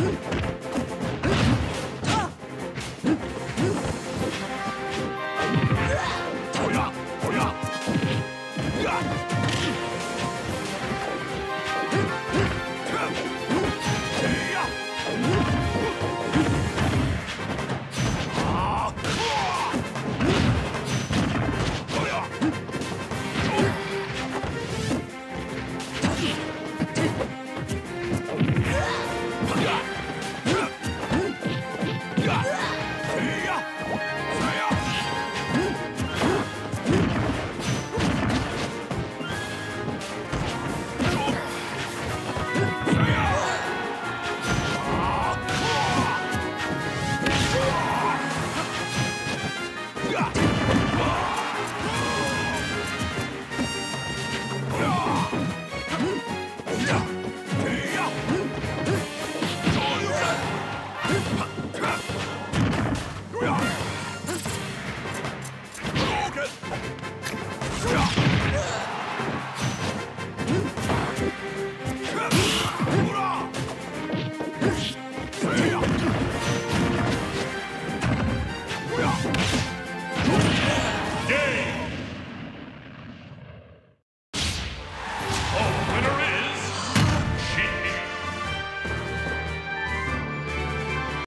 Shoot!